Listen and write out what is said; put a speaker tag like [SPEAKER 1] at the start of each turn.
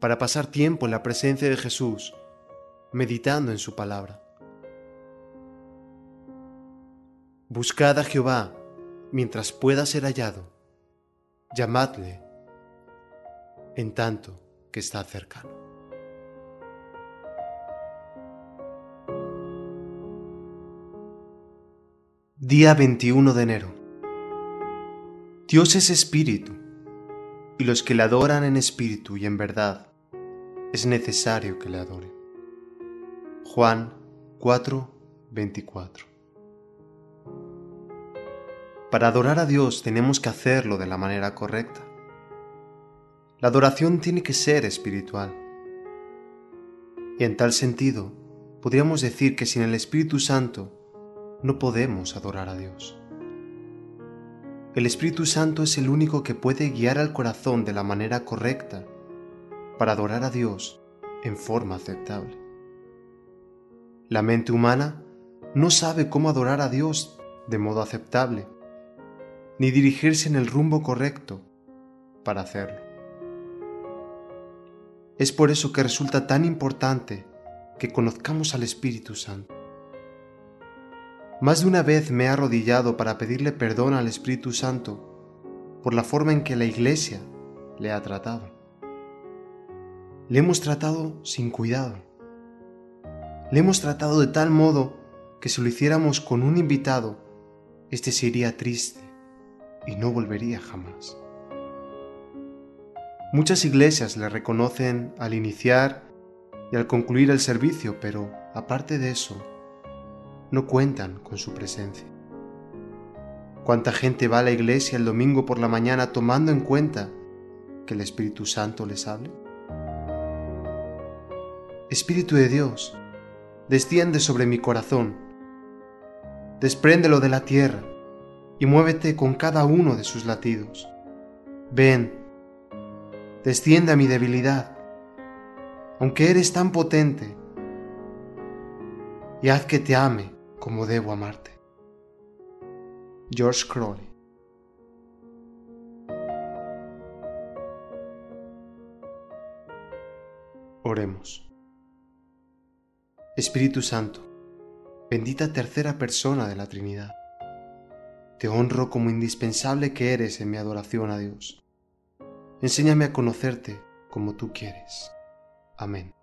[SPEAKER 1] Para pasar tiempo en la presencia de Jesús, meditando en su palabra. Buscad a Jehová mientras pueda ser hallado. Llamadle en tanto que está cercano. Día 21 de enero. Dios es espíritu, y los que le adoran en espíritu y en verdad, es necesario que le adoren. Juan 4, 24. Para adorar a Dios tenemos que hacerlo de la manera correcta. La adoración tiene que ser espiritual. Y en tal sentido, podríamos decir que sin el Espíritu Santo no podemos adorar a Dios. El Espíritu Santo es el único que puede guiar al corazón de la manera correcta para adorar a Dios en forma aceptable. La mente humana no sabe cómo adorar a Dios de modo aceptable ni dirigirse en el rumbo correcto para hacerlo. Es por eso que resulta tan importante que conozcamos al Espíritu Santo. Más de una vez me he arrodillado para pedirle perdón al Espíritu Santo por la forma en que la Iglesia le ha tratado. Le hemos tratado sin cuidado. Le hemos tratado de tal modo que si lo hiciéramos con un invitado, éste se iría triste y no volvería jamás. Muchas iglesias le reconocen al iniciar y al concluir el servicio, pero aparte de eso, no cuentan con su presencia. ¿Cuánta gente va a la iglesia el domingo por la mañana tomando en cuenta que el Espíritu Santo les hable? Espíritu de Dios, desciende sobre mi corazón, despréndelo de la tierra y muévete con cada uno de sus latidos. Ven, desciende a mi debilidad, aunque eres tan potente, y haz que te ame como debo amarte. George Crowley Oremos. Espíritu Santo, bendita tercera persona de la Trinidad te honro como indispensable que eres en mi adoración a Dios. Enséñame a conocerte como tú quieres. Amén.